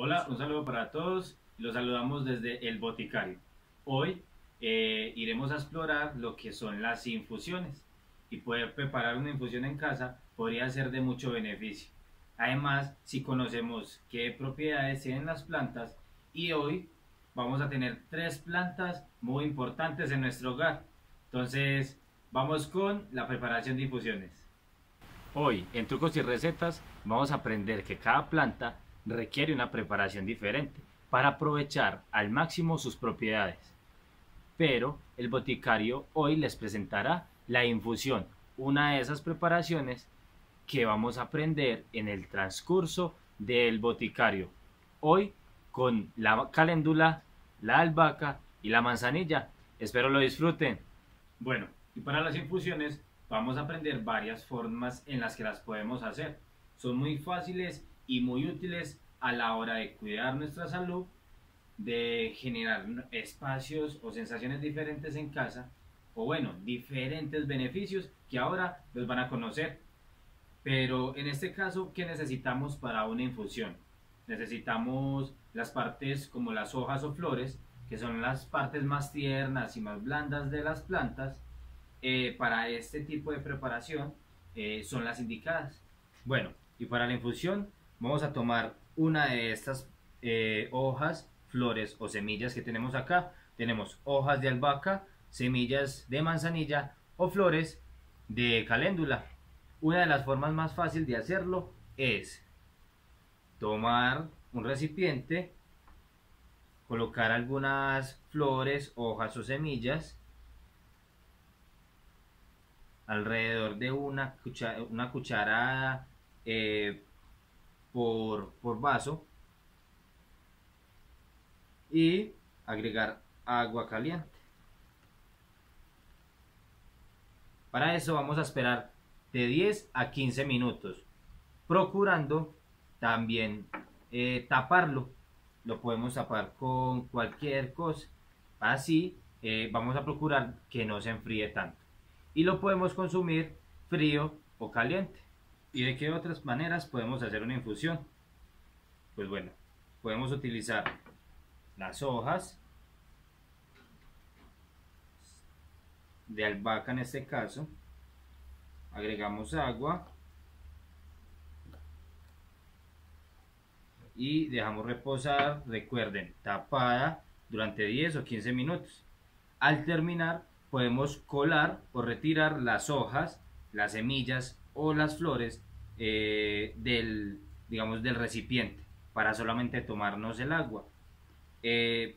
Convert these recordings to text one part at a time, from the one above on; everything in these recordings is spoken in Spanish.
Hola, un saludo para todos. Los saludamos desde El Boticario. Hoy eh, iremos a explorar lo que son las infusiones y poder preparar una infusión en casa podría ser de mucho beneficio. Además, si conocemos qué propiedades tienen las plantas y hoy vamos a tener tres plantas muy importantes en nuestro hogar. Entonces, vamos con la preparación de infusiones. Hoy, en trucos y recetas, vamos a aprender que cada planta requiere una preparación diferente para aprovechar al máximo sus propiedades. Pero el boticario hoy les presentará la infusión, una de esas preparaciones que vamos a aprender en el transcurso del boticario. Hoy con la caléndula, la albahaca y la manzanilla. Espero lo disfruten. Bueno, y para las infusiones vamos a aprender varias formas en las que las podemos hacer. Son muy fáciles y muy útiles a la hora de cuidar nuestra salud, de generar espacios o sensaciones diferentes en casa, o bueno, diferentes beneficios que ahora los van a conocer. Pero en este caso, ¿qué necesitamos para una infusión? Necesitamos las partes como las hojas o flores, que son las partes más tiernas y más blandas de las plantas. Eh, para este tipo de preparación eh, son las indicadas. Bueno, y para la infusión vamos a tomar una de estas eh, hojas, flores o semillas que tenemos acá. Tenemos hojas de albahaca, semillas de manzanilla o flores de caléndula. Una de las formas más fáciles de hacerlo es tomar un recipiente, colocar algunas flores, hojas o semillas alrededor de una, cuchara, una cucharada eh, por, por vaso y agregar agua caliente. Para eso vamos a esperar de 10 a 15 minutos, procurando también eh, taparlo. Lo podemos tapar con cualquier cosa. Así eh, vamos a procurar que no se enfríe tanto. Y lo podemos consumir frío o caliente. ¿Y de qué otras maneras podemos hacer una infusión? Pues bueno, podemos utilizar las hojas de albahaca en este caso. Agregamos agua. Y dejamos reposar, recuerden, tapada durante 10 o 15 minutos. Al terminar podemos colar o retirar las hojas, las semillas o las flores eh, del, digamos, del recipiente para solamente tomarnos el agua. Eh,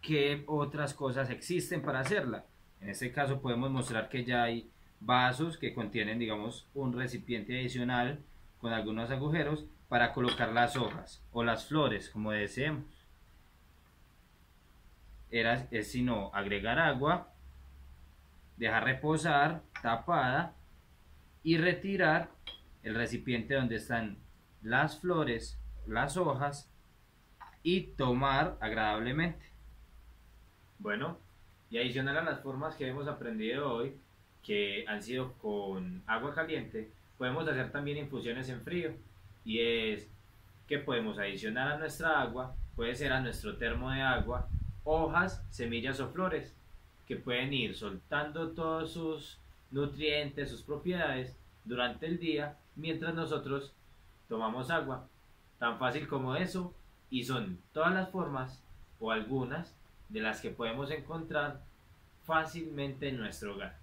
¿Qué otras cosas existen para hacerla? En este caso podemos mostrar que ya hay vasos que contienen, digamos, un recipiente adicional con algunos agujeros para colocar las hojas o las flores, como deseemos. Era, es sino agregar agua, dejar reposar, tapada y retirar el recipiente donde están las flores, las hojas y tomar agradablemente. Bueno, y adicional a las formas que hemos aprendido hoy, que han sido con agua caliente, podemos hacer también infusiones en frío. Y es que podemos adicionar a nuestra agua, puede ser a nuestro termo de agua, hojas, semillas o flores, que pueden ir soltando todos sus nutrientes, sus propiedades durante el día, mientras nosotros tomamos agua. Tan fácil como eso, y son todas las formas, o algunas, de las que podemos encontrar fácilmente en nuestro hogar.